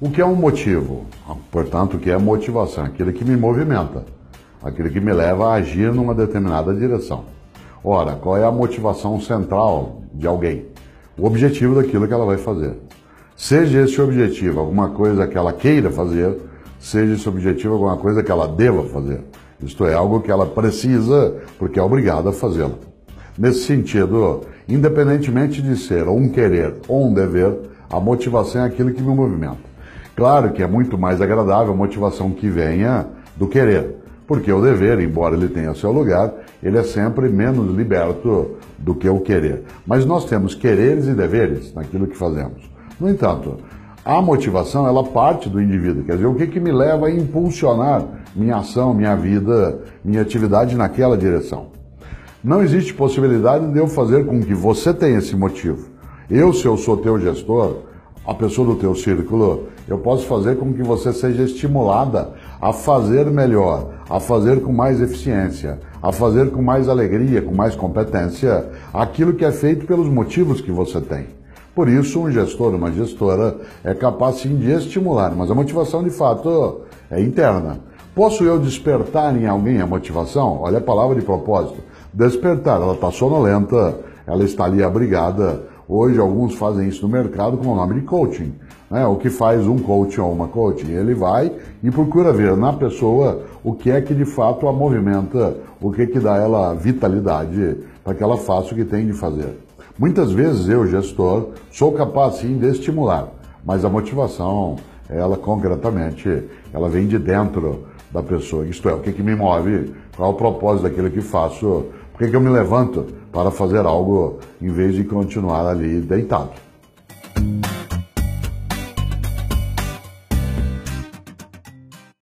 O que é um motivo? Portanto, o que é motivação? Aquilo que me movimenta, aquilo que me leva a agir numa determinada direção. Ora, qual é a motivação central de alguém? O objetivo daquilo que ela vai fazer. Seja esse objetivo alguma coisa que ela queira fazer, seja esse objetivo alguma coisa que ela deva fazer. Isto é, algo que ela precisa porque é obrigada a fazê-lo. Nesse sentido, independentemente de ser um querer ou um dever, a motivação é aquilo que me movimenta. Claro que é muito mais agradável a motivação que venha do querer, porque o dever, embora ele tenha seu lugar, ele é sempre menos liberto do que o querer. Mas nós temos quereres e deveres naquilo que fazemos. No entanto, a motivação ela parte do indivíduo, quer dizer, o que, que me leva a impulsionar minha ação, minha vida, minha atividade naquela direção. Não existe possibilidade de eu fazer com que você tenha esse motivo. Eu, se eu sou teu gestor, a pessoa do teu círculo, eu posso fazer com que você seja estimulada a fazer melhor, a fazer com mais eficiência, a fazer com mais alegria, com mais competência, aquilo que é feito pelos motivos que você tem. Por isso, um gestor, uma gestora é capaz sim de estimular, mas a motivação de fato é interna. Posso eu despertar em alguém a motivação? Olha a palavra de propósito. Despertar, ela está sonolenta, ela está ali abrigada, Hoje alguns fazem isso no mercado com o nome de coaching. Né? O que faz um coach ou uma coaching? Ele vai e procura ver na pessoa o que é que de fato a movimenta, o que é que dá ela vitalidade para que ela faça o que tem de fazer. Muitas vezes eu, gestor, sou capaz sim de estimular, mas a motivação, ela concretamente, ela vem de dentro da pessoa. Isto é, o que, que me move, qual é o propósito daquilo que faço, por que, que eu me levanto para fazer algo em vez de continuar ali deitado?